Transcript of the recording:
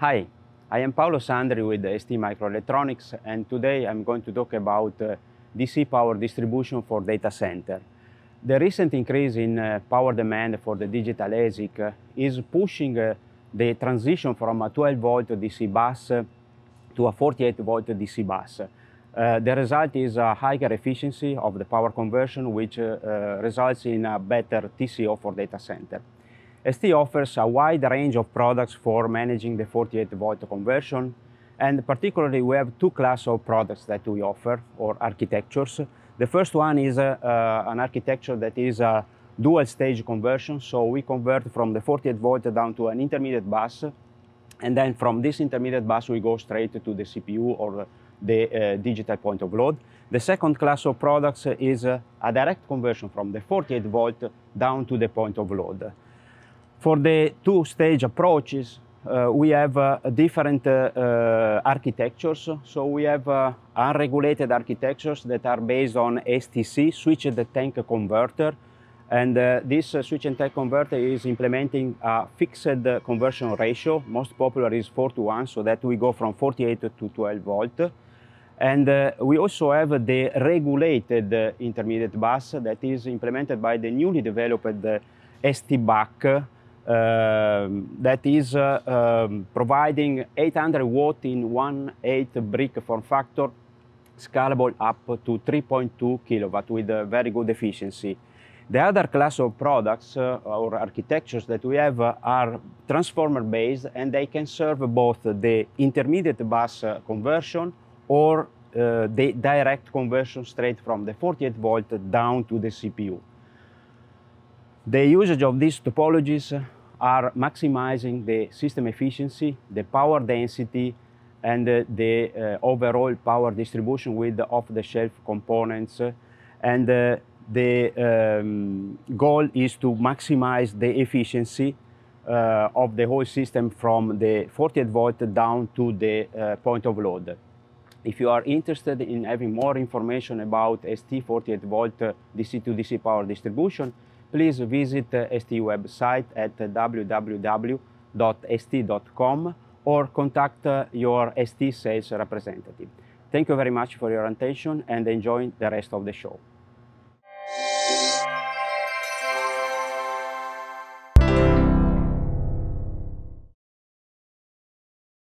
Hi, I am Paolo Sandri with STMicroelectronics and today I'm going to talk about uh, DC power distribution for data center. The recent increase in uh, power demand for the digital ASIC uh, is pushing uh, the transition from a 12 volt DC bus uh, to a 48 volt DC bus. Uh, the result is a higher efficiency of the power conversion which results in a better TCO for data center. ST offers a wide range of products for managing the 48 volt conversion and particularly we have two classes of products that we offer or architectures. The first one is uh, uh, an architecture that is a dual stage conversion so we convert from the 48 volt down to an intermediate bus and then from this intermediate bus we go straight to the CPU or the uh, digital point of load. The second class of products is a direct conversion from the 48 volt down to the point of load. For the two-stage approaches, uh, we have uh, different uh, uh architectures. So we have uh, unregulated architectures that are based on STC, switch switched tank converter. And uh, this switched tank converter is implementing a fixed conversion ratio. Most popular is 4 to 1, so that we go from 48 to 12 volt. And we also have the regulated intermediate bus that is implemented by the newly developed ST-BUCK um, that is uh, um, providing 800 watt in 1 8 brick form factor, scalable up to 3.2 kilowatt with very good efficiency. The other class of products uh, or architectures that we have uh, are transformer based and they can serve both the intermediate bus uh, conversion or uh, the direct conversion straight from the 48 volt down to the CPU. The usage of these topologies are maximizing the system efficiency, the power density, and uh, the uh, overall power distribution with the off-the-shelf components. And uh, the um, goal is to maximize the efficiency uh, of the whole system from the 48 volt down to the uh, point of load. If you are interested in having more information about ST48 volt DC to DC power distribution, please visit ST website at www.st.com or contact uh, your ST sales representative. Thank you very much for your attention and enjoy the rest of the show.